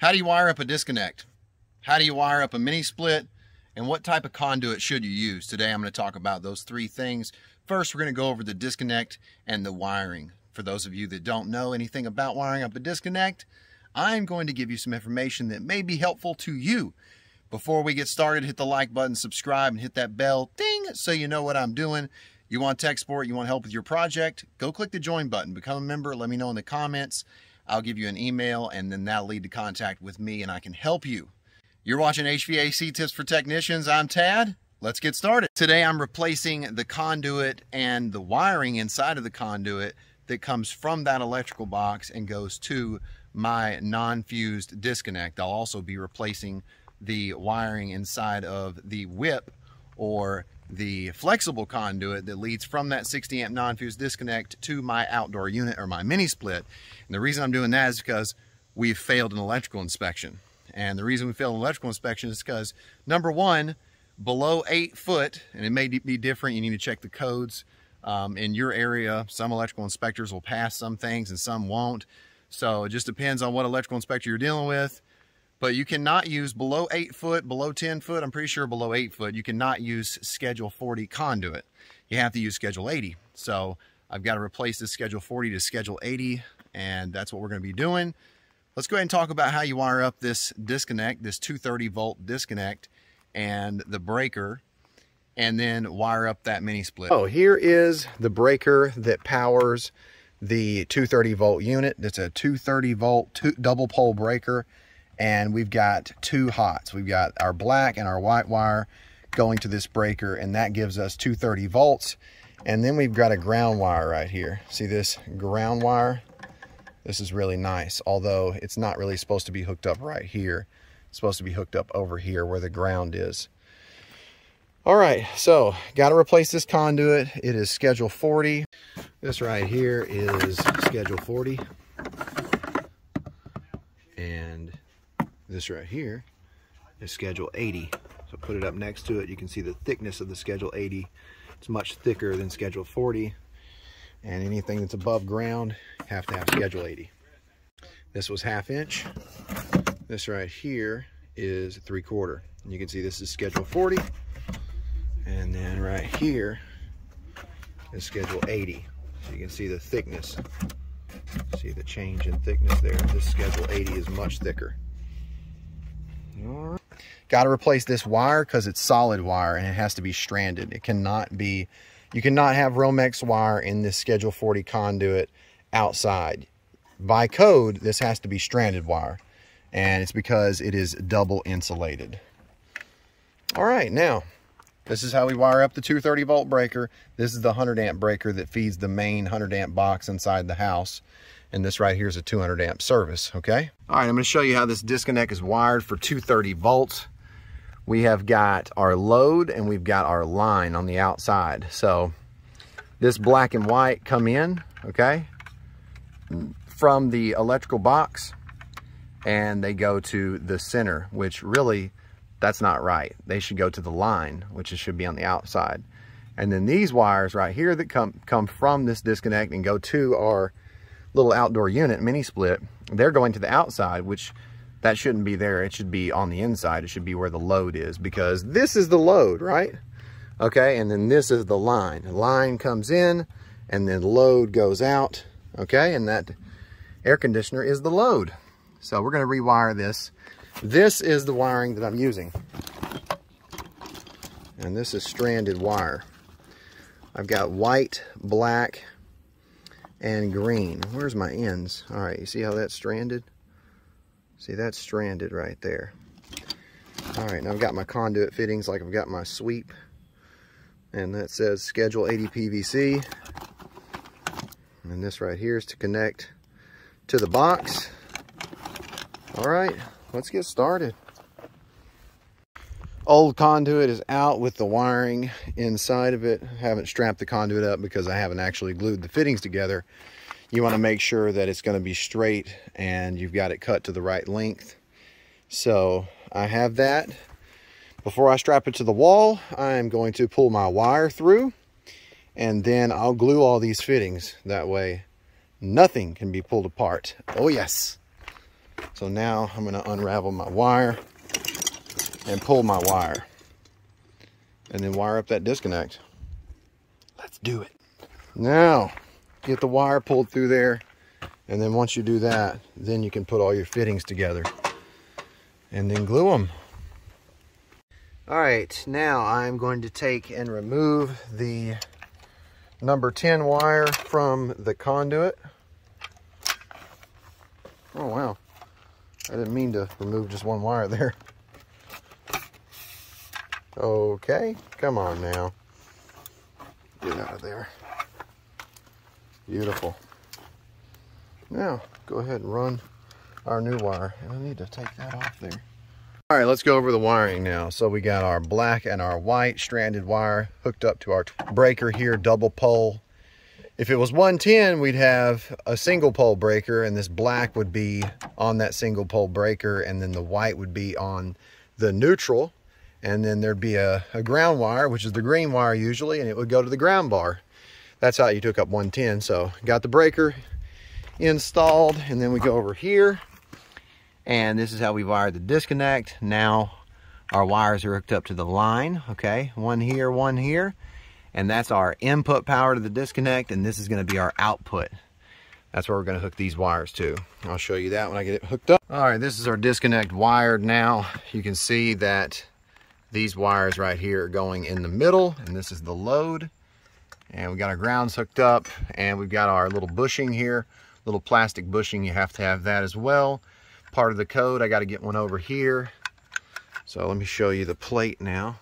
How do you wire up a disconnect? How do you wire up a mini split? And what type of conduit should you use? Today I'm going to talk about those three things. First, we're going to go over the disconnect and the wiring. For those of you that don't know anything about wiring up a disconnect, I'm going to give you some information that may be helpful to you. Before we get started, hit the like button, subscribe, and hit that bell, ding, so you know what I'm doing. You want tech support, you want help with your project, go click the join button, become a member, let me know in the comments. I'll give you an email, and then that'll lead to contact with me, and I can help you. You're watching HVAC Tips for Technicians. I'm Tad. Let's get started. Today I'm replacing the conduit and the wiring inside of the conduit that comes from that electrical box and goes to my non-fused disconnect. I'll also be replacing the wiring inside of the whip or the flexible conduit that leads from that 60 amp non-fuse disconnect to my outdoor unit or my mini split. And the reason I'm doing that is because we've failed an electrical inspection. And the reason we failed an electrical inspection is because number one, below eight foot, and it may be different, you need to check the codes. Um, in your area, some electrical inspectors will pass some things and some won't. So it just depends on what electrical inspector you're dealing with but you cannot use below 8 foot, below 10 foot, I'm pretty sure below 8 foot, you cannot use Schedule 40 conduit. You have to use Schedule 80. So I've got to replace this Schedule 40 to Schedule 80, and that's what we're going to be doing. Let's go ahead and talk about how you wire up this disconnect, this 230 volt disconnect, and the breaker, and then wire up that mini split. Oh, here is the breaker that powers the 230 volt unit. It's a 230 volt two, double pole breaker and we've got two hots. We've got our black and our white wire going to this breaker and that gives us 230 volts. And then we've got a ground wire right here. See this ground wire? This is really nice, although it's not really supposed to be hooked up right here. It's supposed to be hooked up over here where the ground is. All right, so got to replace this conduit. It is schedule 40. This right here is schedule 40. This right here is schedule 80. So put it up next to it. You can see the thickness of the schedule 80. It's much thicker than schedule 40. And anything that's above ground, have to have schedule 80. This was half inch. This right here is three quarter. And you can see this is schedule 40. And then right here is schedule 80. So you can see the thickness. See the change in thickness there. This schedule 80 is much thicker. Got to replace this wire because it's solid wire and it has to be stranded. It cannot be, you cannot have Romex wire in this Schedule 40 conduit outside. By code, this has to be stranded wire. And it's because it is double insulated. All right, now, this is how we wire up the 230 volt breaker. This is the 100 amp breaker that feeds the main 100 amp box inside the house and this right here is a 200 amp service, okay? All right, I'm gonna show you how this disconnect is wired for 230 volts. We have got our load and we've got our line on the outside. So this black and white come in, okay, from the electrical box and they go to the center, which really, that's not right. They should go to the line, which should be on the outside. And then these wires right here that come, come from this disconnect and go to our little outdoor unit mini split, they're going to the outside, which that shouldn't be there. It should be on the inside. It should be where the load is because this is the load, right? Okay, and then this is the line. Line comes in and then load goes out, okay? And that air conditioner is the load. So we're gonna rewire this. This is the wiring that I'm using. And this is stranded wire. I've got white, black, and green. Where's my ends? All right, you see how that's stranded? See, that's stranded right there. All right, now I've got my conduit fittings like I've got my sweep. And that says Schedule 80 PVC. And this right here is to connect to the box. All right, let's get started. Old conduit is out with the wiring inside of it. I haven't strapped the conduit up because I haven't actually glued the fittings together. You want to make sure that it's going to be straight and you've got it cut to the right length. So I have that. Before I strap it to the wall, I'm going to pull my wire through and then I'll glue all these fittings. That way nothing can be pulled apart. Oh yes. So now I'm gonna unravel my wire and pull my wire and then wire up that disconnect. Let's do it. Now, get the wire pulled through there. And then once you do that, then you can put all your fittings together and then glue them. All right, now I'm going to take and remove the number 10 wire from the conduit. Oh, wow. I didn't mean to remove just one wire there. Okay, come on now. Get out of there. Beautiful. Now, go ahead and run our new wire. And I need to take that off there. All right, let's go over the wiring now. So we got our black and our white stranded wire hooked up to our breaker here, double pole. If it was 110, we'd have a single pole breaker and this black would be on that single pole breaker and then the white would be on the neutral. And then there'd be a, a ground wire, which is the green wire usually, and it would go to the ground bar. That's how you took up 110. So got the breaker installed and then we go over here and this is how we wired the disconnect. Now our wires are hooked up to the line, okay? One here, one here. And that's our input power to the disconnect, and this is gonna be our output. That's where we're gonna hook these wires to. I'll show you that when I get it hooked up. All right, this is our disconnect wired now. You can see that these wires right here are going in the middle, and this is the load. And we got our grounds hooked up, and we've got our little bushing here, little plastic bushing. You have to have that as well part of the code. I got to get one over here. So let me show you the plate now.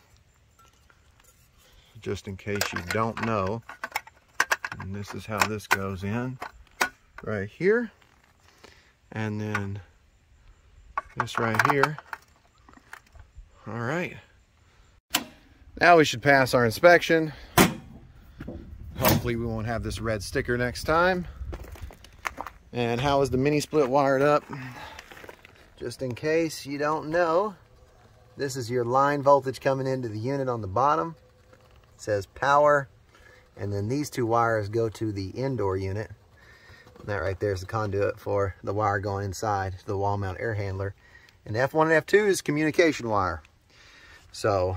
Just in case you don't know. And this is how this goes in. Right here. And then this right here. All right. Now we should pass our inspection. Hopefully we won't have this red sticker next time. And how is the mini split wired up? Just in case you don't know, this is your line voltage coming into the unit on the bottom. It says power, and then these two wires go to the indoor unit. And that right there is the conduit for the wire going inside to the wall mount air handler. And F1 and F2 is communication wire. So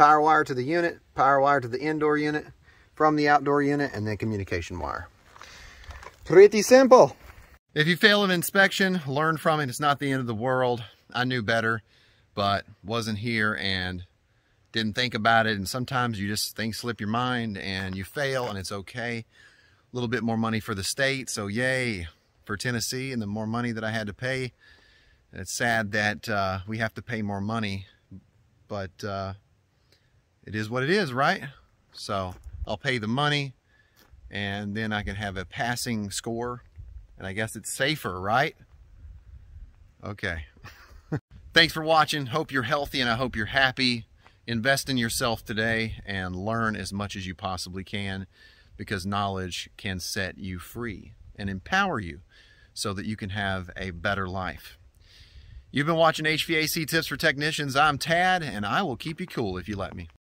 power wire to the unit, power wire to the indoor unit, from the outdoor unit, and then communication wire. Pretty simple. If you fail an inspection, learn from it. It's not the end of the world. I knew better, but wasn't here and didn't think about it. And sometimes you just things slip your mind and you fail and it's okay. A little bit more money for the state. So yay for Tennessee and the more money that I had to pay. It's sad that uh, we have to pay more money, but uh, it is what it is, right? So I'll pay the money and then I can have a passing score and I guess it's safer, right? Okay. Thanks for watching. Hope you're healthy and I hope you're happy. Invest in yourself today and learn as much as you possibly can because knowledge can set you free and empower you so that you can have a better life. You've been watching HVAC Tips for Technicians. I'm Tad, and I will keep you cool if you let me.